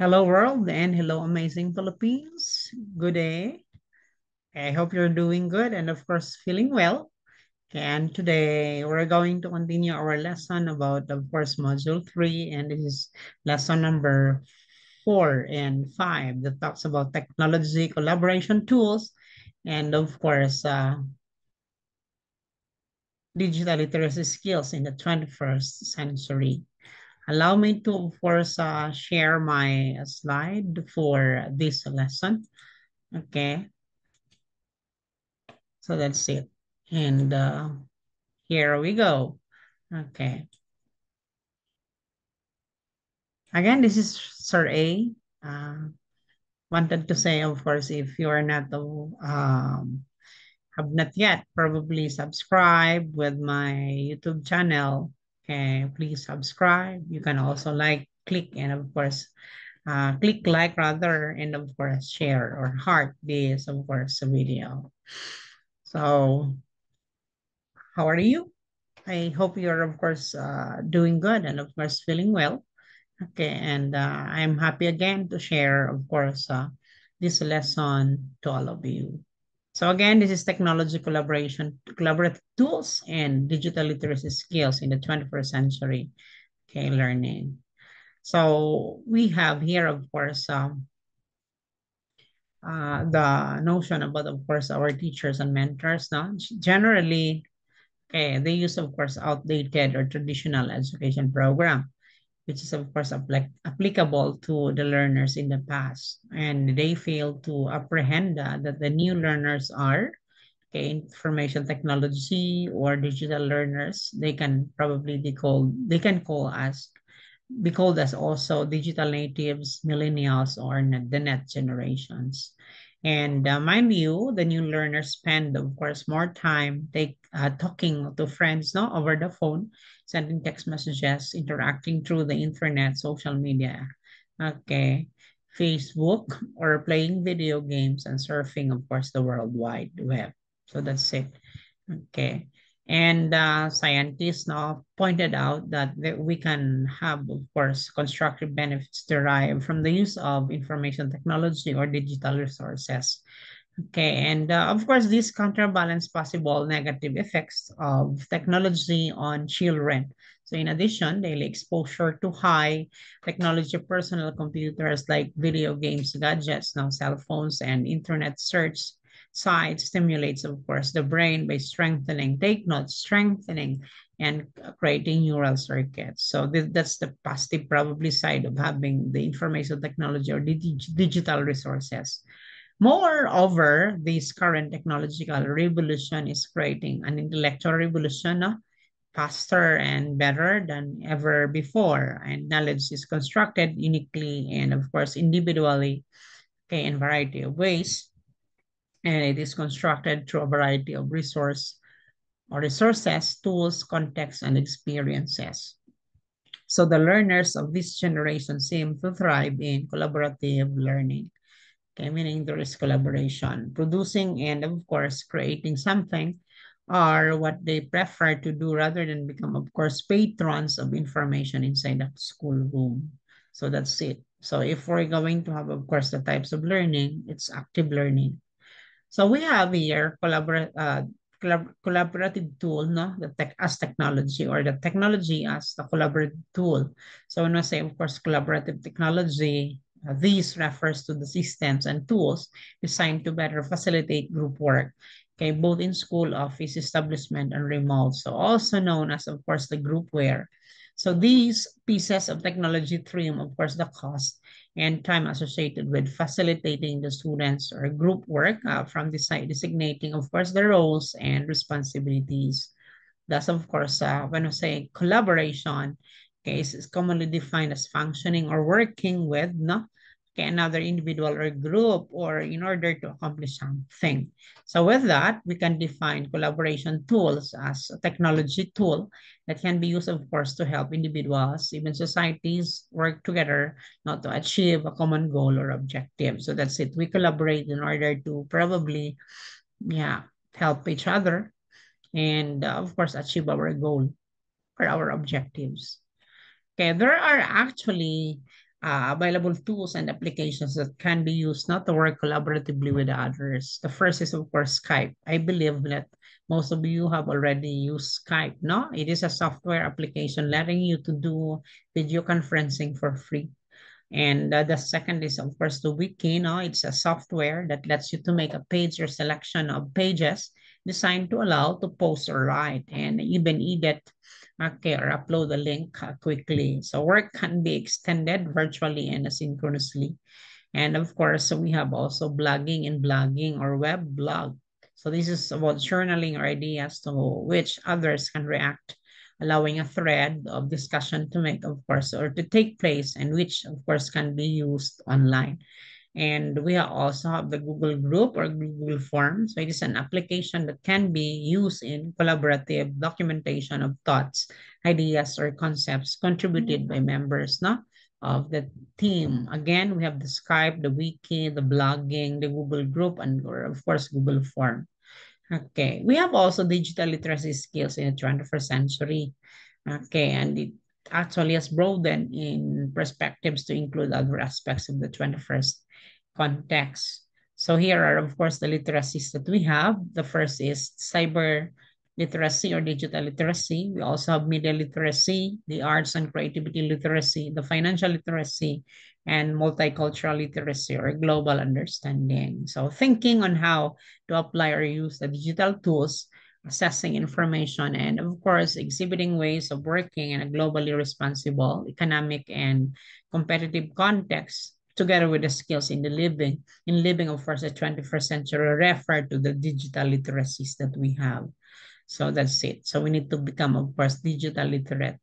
Hello, world, and hello, amazing Philippines. Good day. I hope you're doing good and, of course, feeling well. And today we're going to continue our lesson about, of course, Module 3, and this is lesson number 4 and 5 that talks about technology collaboration tools and, of course, uh, digital literacy skills in the 21st century. Allow me to, course, uh, share my slide for this lesson. Okay. So that's it. And uh, here we go. Okay. Again, this is Sir A. Uh, wanted to say, of course, if you are not, um, have not yet probably subscribe with my YouTube channel, Okay, please subscribe. You can also like, click, and of course, uh, click like rather, and of course, share or heart this, of course, video. So, how are you? I hope you're, of course, uh, doing good and, of course, feeling well. Okay, and uh, I'm happy again to share, of course, uh, this lesson to all of you. So again, this is technology collaboration, collaborative tools and digital literacy skills in the 21st century okay, learning. So we have here, of course, um, uh, the notion about, of course, our teachers and mentors. Now, generally, okay, they use, of course, outdated or traditional education program which is of course applicable to the learners in the past. And they fail to apprehend that, that the new learners are okay, information technology or digital learners. They can probably be called, they can call us, be called as also digital natives, millennials, or the net generations. And uh, mind you, the new learners spend, of course, more time they, uh, talking to friends no, over the phone, sending text messages, interacting through the internet, social media, okay, Facebook, or playing video games and surfing, of course, the World Wide Web. So that's it. Okay. And uh, scientists now pointed out that, we can have, of course, constructive benefits derived from the use of information technology or digital resources. Okay, and uh, of course, this counterbalance possible negative effects of technology on children. So in addition, daily exposure to high technology personal computers like video games, gadgets, now cell phones, and internet search side stimulates, of course, the brain by strengthening, take note, strengthening and creating neural circuits. So th that's the positive probably side of having the information technology or the digital resources. Moreover, this current technological revolution is creating an intellectual revolution no? faster and better than ever before. And knowledge is constructed uniquely and, of course, individually okay, in variety of ways and it is constructed through a variety of resource or resources, tools, contexts, and experiences. So the learners of this generation seem to thrive in collaborative learning. Okay, meaning there is collaboration. Producing and of course creating something are what they prefer to do rather than become, of course, patrons of information inside the schoolroom. So that's it. So if we're going to have, of course, the types of learning, it's active learning. So we have here collabor uh, collab collaborative tool, no? The tech as technology or the technology as the collaborative tool. So when I say, of course, collaborative technology, uh, these refers to the systems and tools designed to better facilitate group work, okay, both in school, office, establishment, and remote. So also known as, of course, the groupware. So these pieces of technology trim, of course, the cost and time associated with facilitating the students or group work uh, from designating, of course, the roles and responsibilities. Thus, of course, uh, when I say collaboration, okay, is commonly defined as functioning or working with no, another individual or group or in order to accomplish something. So with that, we can define collaboration tools as a technology tool that can be used, of course, to help individuals, even societies work together not to achieve a common goal or objective. So that's it. We collaborate in order to probably, yeah, help each other and, uh, of course, achieve our goal or our objectives. Okay, there are actually uh, available tools and applications that can be used not to work collaboratively with others. The first is, of course, Skype. I believe that most of you have already used Skype, no? It is a software application letting you to do video conferencing for free. And uh, the second is, of course, the wiki. No? It's a software that lets you to make a page or selection of pages designed to allow to post or write and even edit okay, or upload the link uh, quickly. So work can be extended virtually and asynchronously. And of course, we have also blogging and blogging or web blog. So this is about journaling or ideas to which others can react allowing a thread of discussion to make, of course, or to take place and which, of course, can be used online. And we also have the Google Group or Google Form. So it is an application that can be used in collaborative documentation of thoughts, ideas, or concepts contributed by members no, of the team. Again, we have the Skype, the Wiki, the blogging, the Google Group, and of course, Google Form. Okay, we have also digital literacy skills in the 21st century. Okay, and it actually has broadened in perspectives to include other aspects of the 21st context. So here are, of course, the literacies that we have. The first is cyber literacy or digital literacy. We also have media literacy, the arts and creativity literacy, the financial literacy, and multicultural literacy or global understanding. So thinking on how to apply or use the digital tools, assessing information, and of course, exhibiting ways of working in a globally responsible economic and competitive context together with the skills in the living, in living, of course, the 21st century refer to the digital literacies that we have. So that's it. So we need to become, of course, digital literate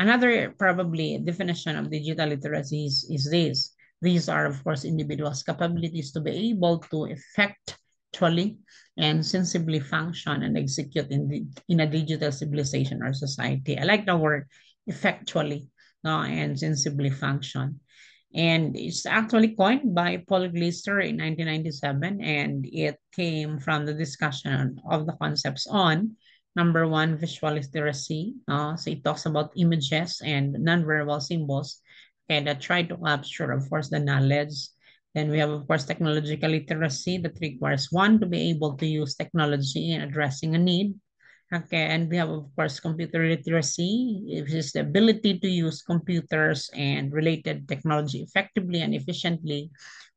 Another probably definition of digital literacy is, is this. These are, of course, individuals' capabilities to be able to effectually and sensibly function and execute in, the, in a digital civilization or society. I like the word effectually no, and sensibly function. And it's actually coined by Paul Gilster in 1997, and it came from the discussion of the concepts on Number one, visual literacy. Uh, so it talks about images and nonverbal symbols okay, that try to capture, of course, the knowledge. Then we have, of course, technological literacy that requires one to be able to use technology in addressing a need. Okay, and we have, of course, computer literacy, which is the ability to use computers and related technology effectively and efficiently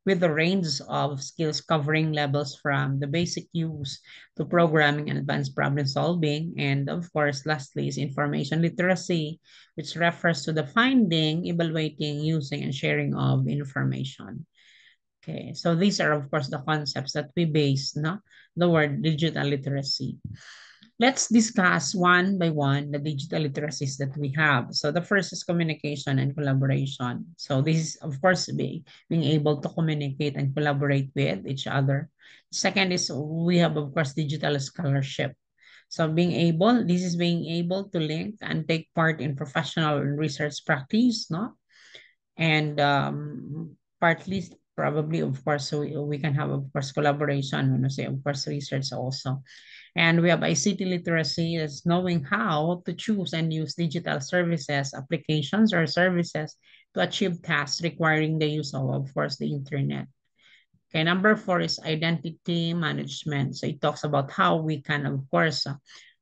with a range of skills covering levels from the basic use to programming and advanced problem solving. And of course, lastly is information literacy, which refers to the finding, evaluating, using, and sharing of information. Okay, so these are, of course, the concepts that we base no? the word digital literacy. Let's discuss one by one the digital literacies that we have. So the first is communication and collaboration. So this is, of course, be, being able to communicate and collaborate with each other. Second is we have, of course, digital scholarship. So being able, this is being able to link and take part in professional and research practice, no? And um, partly, probably, of course, so we, we can have, of course, collaboration, you know, say, of course, research also. And we have ICT literacy is knowing how to choose and use digital services, applications, or services to achieve tasks requiring the use of, of course, the internet. Okay, number four is identity management. So it talks about how we can, of course, uh,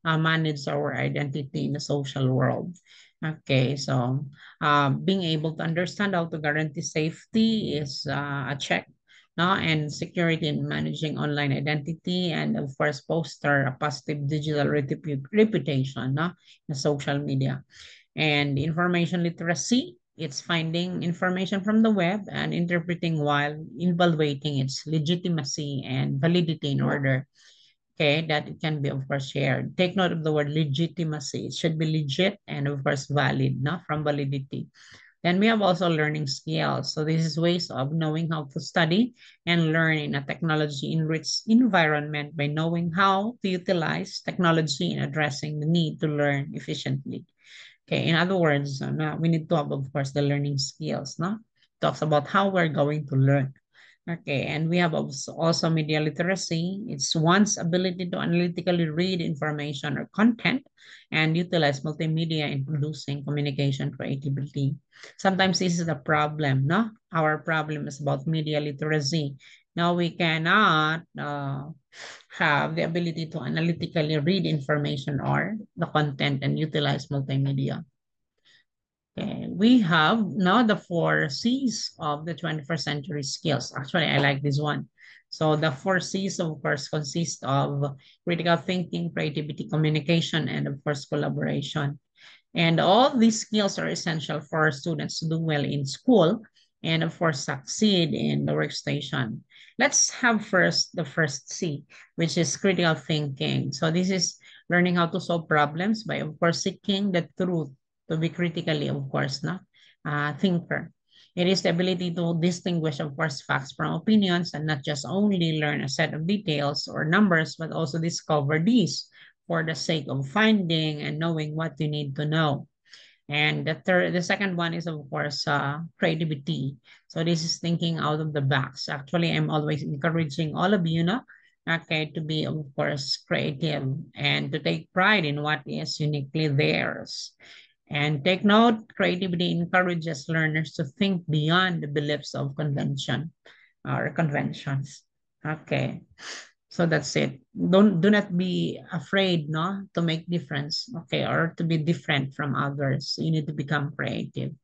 uh, manage our identity in the social world. Okay, so uh, being able to understand how to guarantee safety is uh, a check no? and security in managing online identity, and of course, foster a positive digital reputation no? in social media. And information literacy, it's finding information from the web and interpreting while evaluating its legitimacy and validity in order okay, that it can be, of course, shared. Take note of the word legitimacy. It should be legit and, of course, valid, no? from validity. Then we have also learning skills. So this is ways of knowing how to study and learn in a technology-enriched environment by knowing how to utilize technology in addressing the need to learn efficiently. Okay, in other words, uh, we need to have, of course, the learning skills, no? Talks about how we're going to learn. Okay, and we have also media literacy. It's one's ability to analytically read information or content and utilize multimedia in producing communication creativity. Sometimes this is a problem, no? Our problem is about media literacy. Now we cannot uh, have the ability to analytically read information or the content and utilize multimedia. Okay, we have now the four C's of the 21st century skills. Actually, I like this one. So the four C's, of course, consist of critical thinking, creativity, communication, and of course, collaboration. And all these skills are essential for students to do well in school and of course succeed in the workstation. Let's have first the first C, which is critical thinking. So this is learning how to solve problems by of course seeking the truth to be critically, of course, no? Uh, thinker. It is the ability to distinguish, of course, facts from opinions and not just only learn a set of details or numbers, but also discover these for the sake of finding and knowing what you need to know. And the third, the second one is, of course, uh, creativity. So this is thinking out of the box. Actually, I'm always encouraging all of you, know, okay, to be, of course, creative and to take pride in what is uniquely theirs. And take note, creativity encourages learners to think beyond the beliefs of convention or conventions. Okay, so that's it. Don't do not be afraid, no, to make difference, okay, or to be different from others. You need to become creative.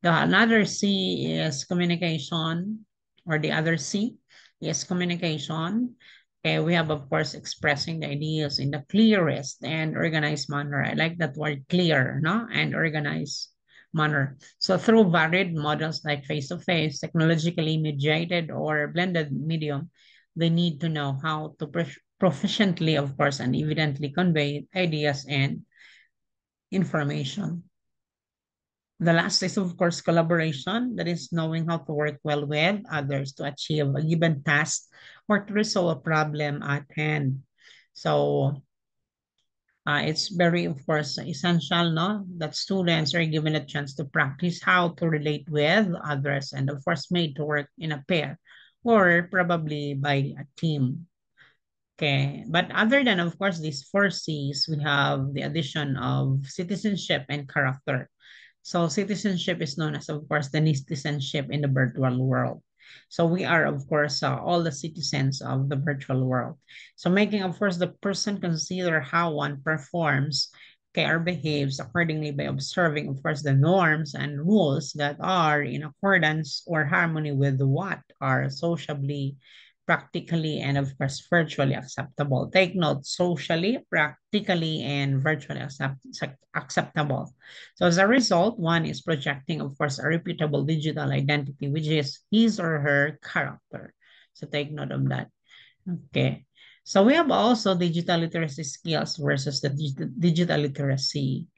The another C is communication, or the other C is communication. Okay, we have, of course, expressing the ideas in the clearest and organized manner. I like that word clear, no? And organized manner. So through varied models like face-to-face, -face, technologically mediated or blended medium, they need to know how to proficiently, of course, and evidently convey ideas and information. The last is, of course, collaboration. That is knowing how to work well with others to achieve a given task or to resolve a problem at hand. So uh, it's very, of course, essential no? that students are given a chance to practice how to relate with others and, of course, made to work in a pair or probably by a team. Okay, but other than, of course, these four C's, we have the addition of citizenship and character. So citizenship is known as, of course, the citizenship in the virtual world. So we are, of course, uh, all the citizens of the virtual world. So making, of course, the person consider how one performs okay, or behaves accordingly by observing, of course, the norms and rules that are in accordance or harmony with what are sociably practically and of course virtually acceptable. Take note, socially, practically, and virtually accept, acceptable. So as a result, one is projecting, of course, a reputable digital identity, which is his or her character. So take note of that. Okay. So we have also digital literacy skills versus the digital literacy.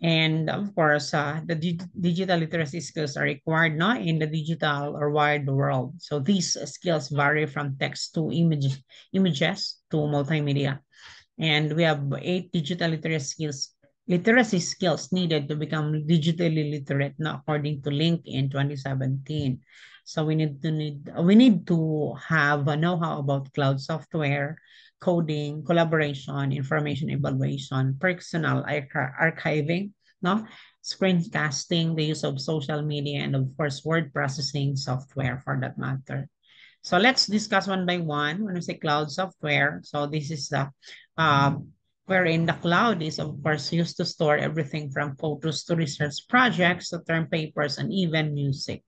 And of course, uh, the di digital literacy skills are required not in the digital or wide world. So these skills vary from text to image, images to multimedia. And we have eight digital literacy skills, literacy skills needed to become digitally literate, not according to Link in 2017. So we need to need we need to have a know-how about cloud software, coding, collaboration, information evaluation, personal archiving, no? screencasting, the use of social media, and of course, word processing software for that matter. So let's discuss one by one. When we say cloud software, so this is the uh, wherein the cloud is of course used to store everything from photos to research projects to term papers and even music.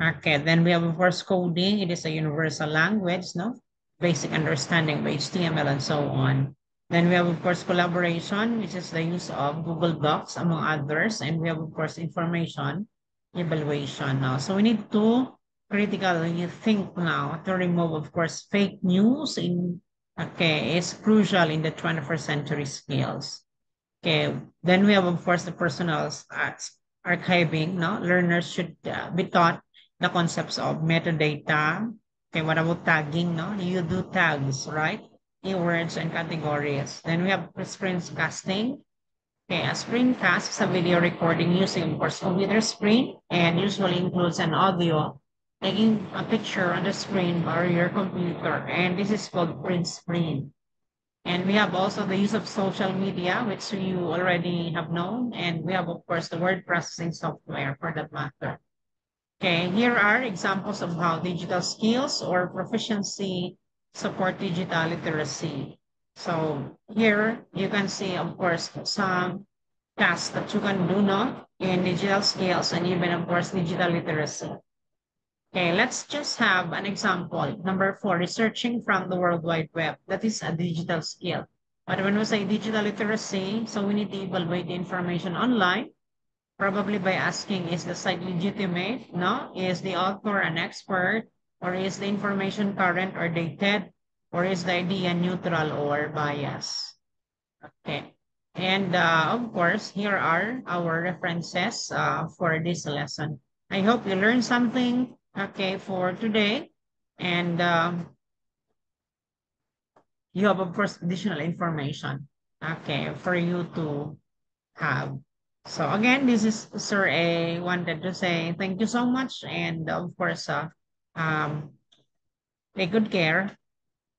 Okay, then we have of course coding. It is a universal language, no? Basic understanding of HTML and so on. Then we have, of course, collaboration, which is the use of Google Docs, among others. And we have, of course, information evaluation now. So we need to critically think now to remove, of course, fake news in, okay, is crucial in the 21st century skills. Okay, then we have, of course, the personal archiving. No? Learners should uh, be taught the concepts of metadata, Okay, what about tagging, no? You do tags, right? Keywords and categories. Then we have screencasting. Okay, a screencast is a video recording using, of course, computer screen and usually includes an audio taking a picture on the screen or your computer. And this is called print screen. And we have also the use of social media, which you already have known. And we have, of course, the word processing software for that matter. Okay, here are examples of how digital skills or proficiency support digital literacy. So here you can see, of course, some tasks that you can do now in digital skills and even, of course, digital literacy. Okay, let's just have an example. Number four, researching from the World Wide Web. That is a digital skill. But when we say digital literacy, so we need to evaluate the information online, probably by asking, is the site legitimate? No? Is the author an expert? Or is the information current or dated? Or is the idea neutral or biased? Okay. And uh, of course, here are our references uh, for this lesson. I hope you learned something okay, for today. And um, you have, of course, additional information, okay, for you to have. So again, this is Sir A wanted to say thank you so much. And of course, uh, um, take good care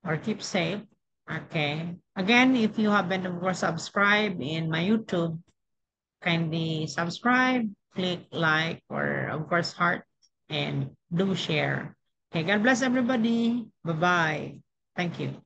or keep safe. Okay. Again, if you haven't, of course, subscribed in my YouTube, kindly subscribe, click like, or of course, heart and do share. Okay, God bless everybody. Bye-bye. Thank you.